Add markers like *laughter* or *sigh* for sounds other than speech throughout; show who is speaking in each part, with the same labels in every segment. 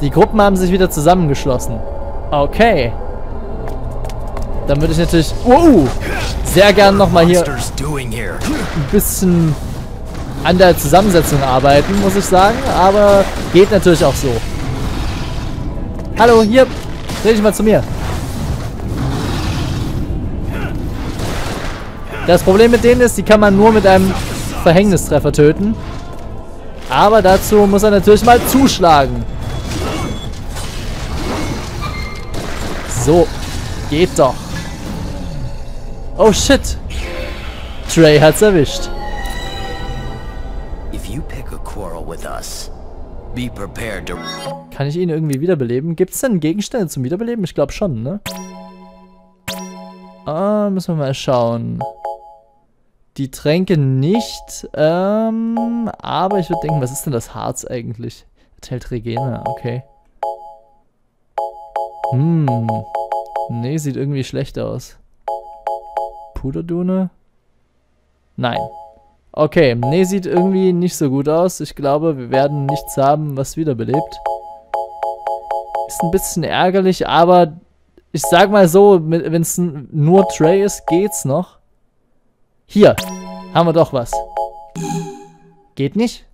Speaker 1: Die Gruppen haben sich wieder zusammengeschlossen. Okay. Dann würde ich natürlich... Wow! Sehr gern nochmal hier ein bisschen an der Zusammensetzung arbeiten, muss ich sagen. Aber geht natürlich auch so. Hallo, hier. Dreh dich mal zu mir. Das Problem mit denen ist, die kann man nur mit einem Verhängnistreffer töten. Aber dazu muss er natürlich mal zuschlagen. So. Geht doch. Oh shit. Trey hat's erwischt. Kann ich ihn irgendwie wiederbeleben? Gibt es denn Gegenstände zum Wiederbeleben? Ich glaube schon, ne? Ah, müssen wir mal schauen. Die Tränke nicht. Ähm, aber ich würde denken, was ist denn das Harz eigentlich? Enthält Regene, okay. Hm. Nee, sieht irgendwie schlecht aus. Puderdune? Nein. Okay, nee, sieht irgendwie nicht so gut aus. Ich glaube, wir werden nichts haben, was wiederbelebt. Ist ein bisschen ärgerlich, aber ich sag mal so, wenn es nur Trey ist, geht's noch. Hier, haben wir doch was. Geht nicht?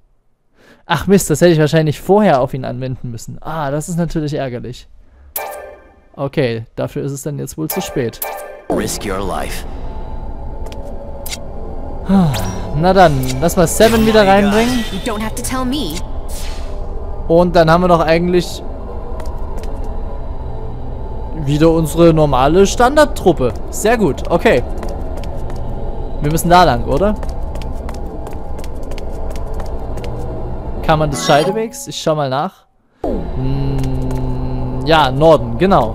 Speaker 1: Ach Mist, das hätte ich wahrscheinlich vorher auf ihn anwenden müssen. Ah, das ist natürlich ärgerlich. Okay, dafür ist es dann jetzt wohl zu spät. Risk your life. Na dann, lass mal Seven wieder reinbringen. Und dann haben wir doch eigentlich wieder unsere normale Standardtruppe. Sehr gut, okay. Wir müssen da lang, oder? Kann man des Scheidewegs? Ich schau mal nach. Hm, ja, Norden, genau.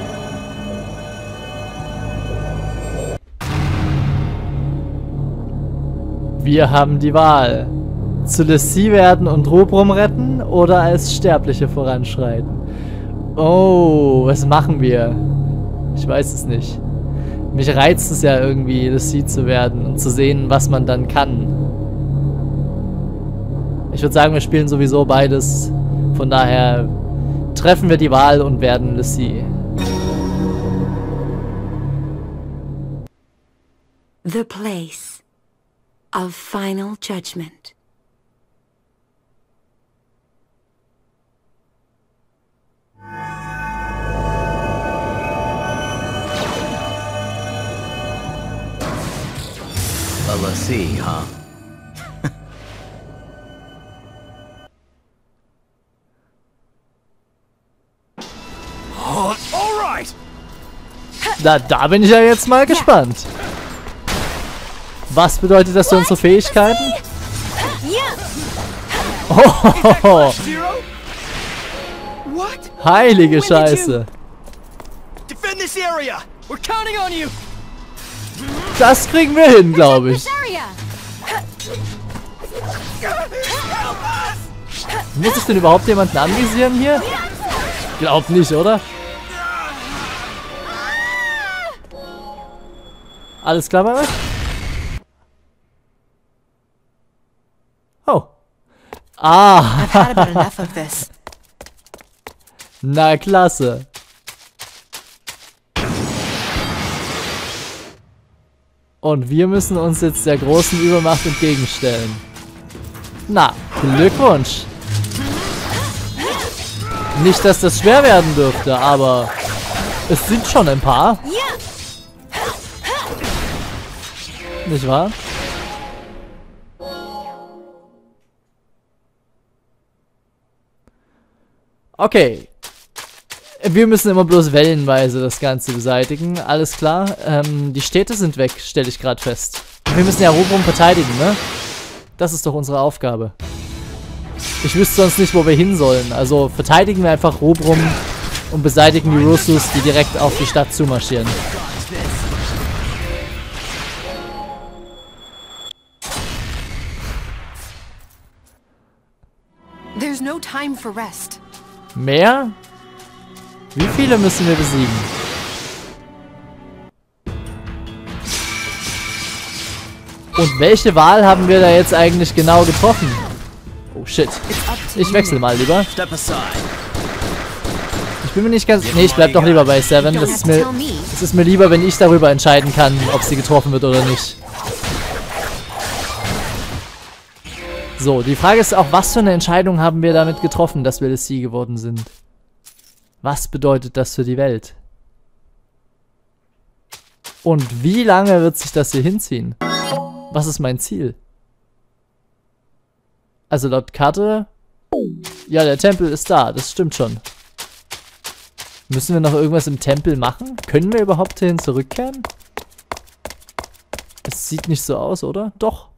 Speaker 1: Wir haben die Wahl. Zu Lessie werden und Rubrum retten oder als Sterbliche voranschreiten. Oh, was machen wir? Ich weiß es nicht. Mich reizt es ja irgendwie, Lessie zu werden und zu sehen, was man dann kann. Ich würde sagen, wir spielen sowieso beides. Von daher treffen wir die Wahl und werden Lessie.
Speaker 2: The place of final judgment.
Speaker 3: A lessee, huh? *laughs*
Speaker 1: Na, da bin ich ja jetzt mal gespannt. Was bedeutet das für unsere Fähigkeiten? Oh, Heilige Scheiße. Das kriegen wir hin, glaube ich. Muss ich denn überhaupt jemanden anvisieren hier? Glaub nicht, oder? Alles klar bei euch? Oh. Ah. I've had about enough of this. Na klasse. Und wir müssen uns jetzt der großen Übermacht entgegenstellen. Na, Glückwunsch. Nicht, dass das schwer werden dürfte, aber es sind schon ein paar. Nicht wahr? Okay. Wir müssen immer bloß wellenweise das Ganze beseitigen. Alles klar. Ähm, die Städte sind weg, stelle ich gerade fest. Wir müssen ja Robrum verteidigen, ne? Das ist doch unsere Aufgabe. Ich wüsste sonst nicht, wo wir hin sollen. Also verteidigen wir einfach Robrum und beseitigen die Rusus, die direkt auf die Stadt zumarschieren.
Speaker 4: There's no time for rest.
Speaker 1: Mehr? Wie viele müssen wir besiegen? Und welche Wahl haben wir da jetzt eigentlich genau getroffen? Oh shit. Ich wechsle mal lieber. Ich bin mir nicht ganz... Nee, ich bleib doch lieber bei Seven. Das ist mir, es ist mir lieber, wenn ich darüber entscheiden kann, ob sie getroffen wird oder nicht. So, die Frage ist auch, was für eine Entscheidung haben wir damit getroffen, dass wir das Sie geworden sind? Was bedeutet das für die Welt? Und wie lange wird sich das hier hinziehen? Was ist mein Ziel? Also laut Karte... Ja, der Tempel ist da, das stimmt schon. Müssen wir noch irgendwas im Tempel machen? Können wir überhaupt hierhin zurückkehren? Es sieht nicht so aus, oder? Doch.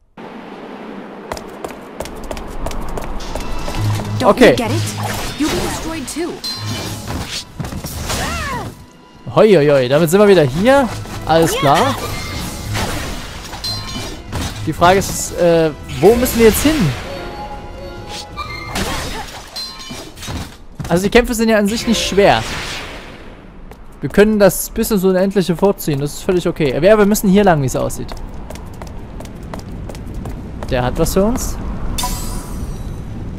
Speaker 4: Don't
Speaker 1: Okay.
Speaker 4: you get it? You'll be destroyed too.
Speaker 1: Hoi, hoi, hoi. Damit sind wir wieder hier. Alles klar. Die Frage ist, äh, wo müssen wir jetzt hin? Also die Kämpfe sind ja an sich nicht schwer. Wir können das bis ins Unendliche vorziehen. Das ist völlig okay. Aber ja, wir müssen hier lang, wie es aussieht. Der hat was für uns.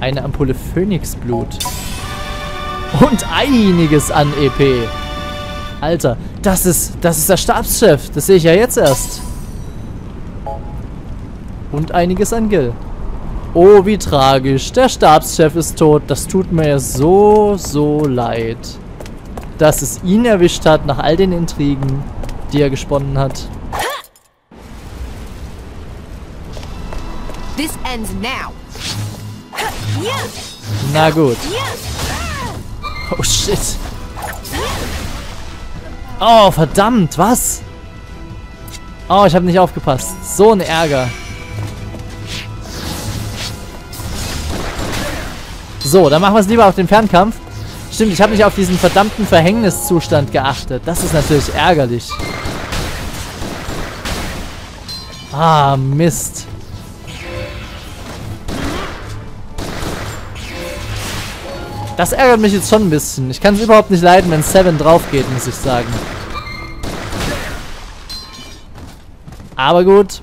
Speaker 1: Eine Ampulle Phönixblut. Und einiges an EP. Alter, das ist, das ist der Stabschef. Das sehe ich ja jetzt erst. Und einiges an Gil. Oh, wie tragisch. Der Stabschef ist tot. Das tut mir so, so leid. Dass es ihn erwischt hat nach all den Intrigen, die er gesponnen hat.
Speaker 4: This ends now.
Speaker 1: Na gut. Oh, shit. Oh, verdammt, was? Oh, ich habe nicht aufgepasst. So ein Ärger. So, dann machen wir es lieber auf den Fernkampf. Stimmt, ich habe nicht auf diesen verdammten Verhängniszustand geachtet. Das ist natürlich ärgerlich. Ah, Mist. Das ärgert mich jetzt schon ein bisschen. Ich kann es überhaupt nicht leiden, wenn Seven drauf geht, muss ich sagen. Aber gut.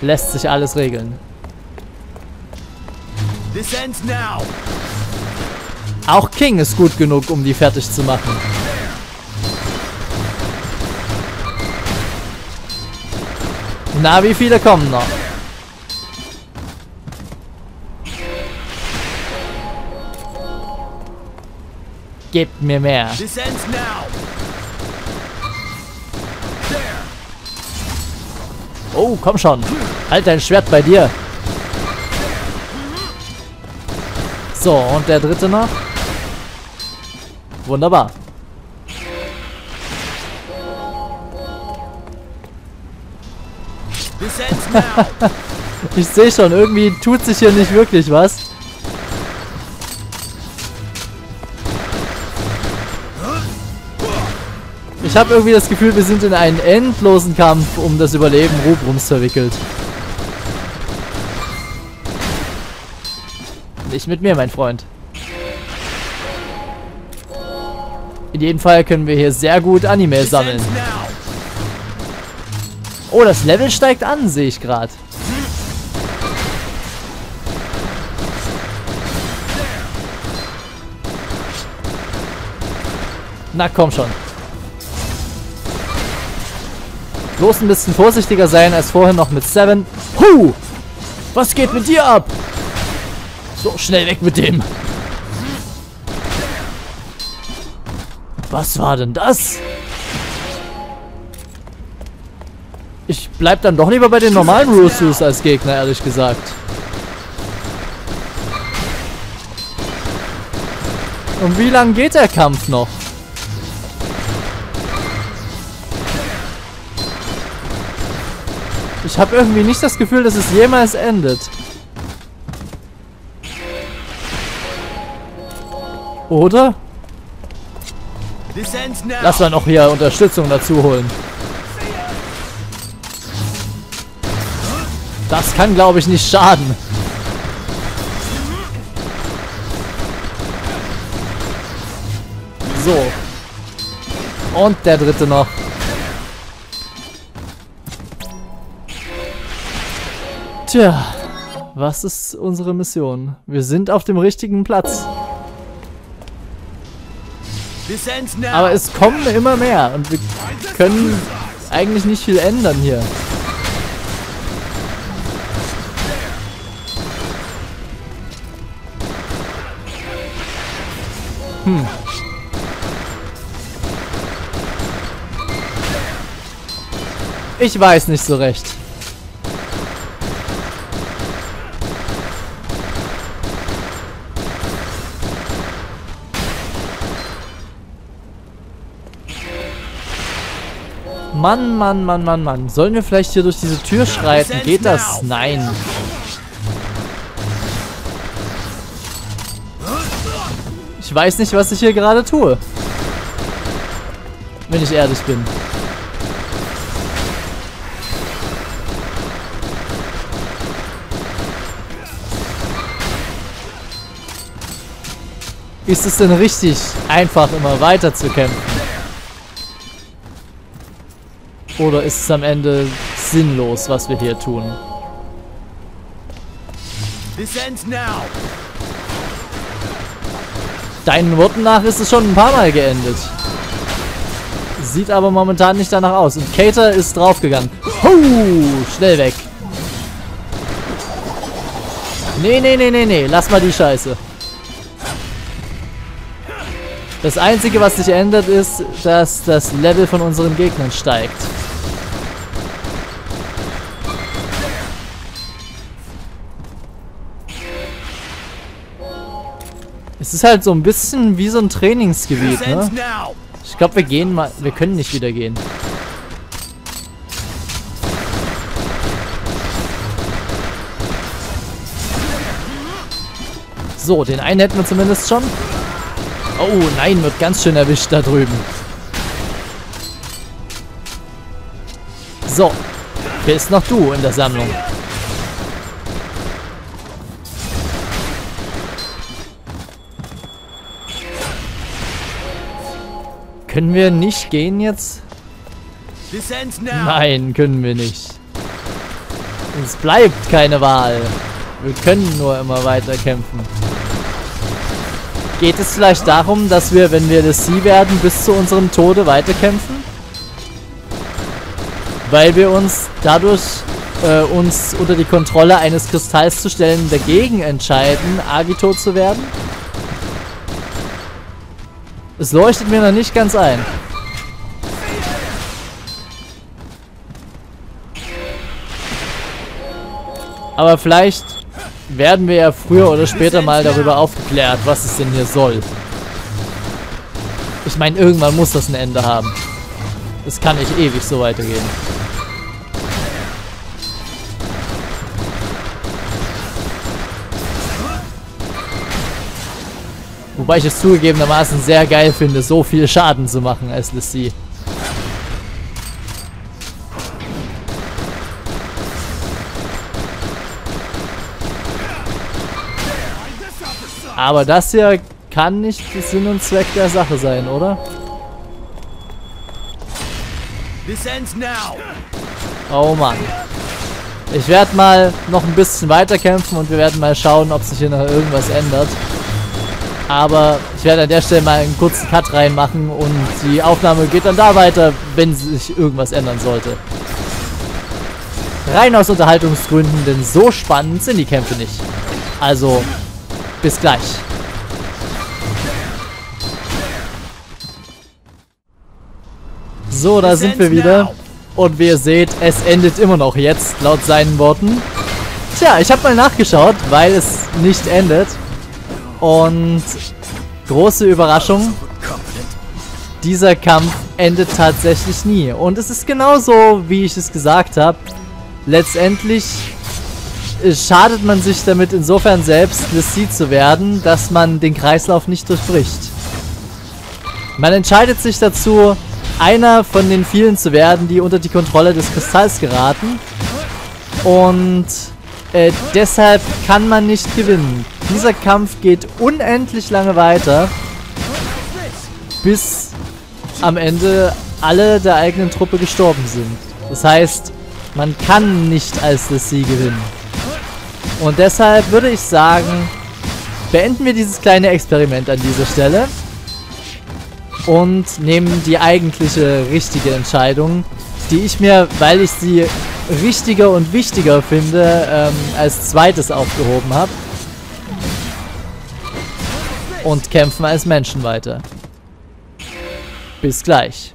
Speaker 1: Lässt sich alles regeln. Auch King ist gut genug, um die fertig zu machen. Na, wie viele kommen noch? Gebt mir mehr. Oh, komm schon. Halt dein Schwert bei dir. So, und der dritte noch. Wunderbar. *laughs* Ich sehe schon, irgendwie tut sich hier nicht wirklich was. Ich habe irgendwie das Gefühl, wir sind in einen endlosen Kampf um das Überleben Rubrums verwickelt. Nicht mit mir, mein Freund. In jedem Fall können wir hier sehr gut Anime sammeln. Oh, das Level steigt an, sehe ich gerade. Na komm schon. Bloß ein bisschen vorsichtiger sein als vorhin noch mit Seven. Huh! Was geht mit dir ab? So, schnell weg mit dem. Was war denn das? Ich bleib dann doch lieber bei den normalen Rusus als Gegner, ehrlich gesagt. Und wie lang geht der Kampf noch? Ich habe irgendwie nicht das Gefühl, dass es jemals endet. Oder? Lass mal noch hier Unterstützung dazu holen. Das kann, glaube ich, nicht schaden. So. Und der dritte noch. Tja, was ist unsere Mission? Wir sind auf dem richtigen Platz. Aber es kommen immer mehr und wir können eigentlich nicht viel ändern hier. Hm. Ich weiß nicht so recht. Mann, Mann, Mann, Mann, Mann. Sollen wir vielleicht hier durch diese Tür schreiten? Geht das? Nein. Ich weiß nicht, was ich hier gerade tue. Wenn ich ehrlich bin. Ist es denn richtig, einfach immer weiter zu kämpfen? Oder ist es am Ende sinnlos, was wir hier tun? Deinen Worten nach ist es schon ein paar Mal geendet. Sieht aber momentan nicht danach aus. Und Cater ist draufgegangen. Huh, schnell weg. Nee, nee, nee, nee, nee. Lass mal die Scheiße. Das Einzige, was sich ändert, ist, dass das Level von unseren Gegnern steigt. Es ist halt so ein bisschen wie so ein Trainingsgebiet, ne? Ich glaube, wir gehen mal. Wir können nicht wieder gehen. So, den einen hätten wir zumindest schon. Oh nein, wird ganz schön erwischt da drüben. So, bist noch du in der Sammlung. Können wir nicht gehen jetzt? Nein, können wir nicht. Es bleibt keine Wahl. Wir können nur immer weiter kämpfen. Geht es vielleicht darum, dass wir, wenn wir das Sie werden, bis zu unserem Tode weiterkämpfen? Weil wir uns dadurch äh, uns unter die Kontrolle eines Kristalls zu stellen, dagegen entscheiden, Agito zu werden? Es leuchtet mir noch nicht ganz ein. Aber vielleicht werden wir ja früher oder später mal darüber aufgeklärt, was es denn hier soll. Ich meine, irgendwann muss das ein Ende haben. Es kann nicht ewig so weitergehen. Wobei ich es zugegebenermaßen sehr geil finde, so viel Schaden zu machen als Lissy. Aber das hier kann nicht Sinn und Zweck der Sache sein, oder? Oh Mann. Ich werde mal noch ein bisschen weiter kämpfen und wir werden mal schauen, ob sich hier noch irgendwas ändert. Aber ich werde an der Stelle mal einen kurzen Cut reinmachen und die Aufnahme geht dann da weiter, wenn sich irgendwas ändern sollte. Rein aus Unterhaltungsgründen, denn so spannend sind die Kämpfe nicht. Also, bis gleich. So, da sind wir wieder. Und wie ihr seht, es endet immer noch jetzt, laut seinen Worten. Tja, ich habe mal nachgeschaut, weil es nicht endet. Und große Überraschung, dieser Kampf endet tatsächlich nie. Und es ist genauso, wie ich es gesagt habe. Letztendlich äh, schadet man sich damit insofern selbst, Lissi zu werden, dass man den Kreislauf nicht durchbricht. Man entscheidet sich dazu, einer von den vielen zu werden, die unter die Kontrolle des Kristalls geraten. Und äh, deshalb kann man nicht gewinnen. Dieser Kampf geht unendlich lange weiter, bis am Ende alle der eigenen Truppe gestorben sind. Das heißt, man kann nicht als das Sie gewinnen. Und deshalb würde ich sagen, beenden wir dieses kleine Experiment an dieser Stelle und nehmen die eigentliche richtige Entscheidung, die ich mir, weil ich sie richtiger und wichtiger finde, ähm, als zweites aufgehoben habe. Und kämpfen als Menschen weiter. Bis gleich.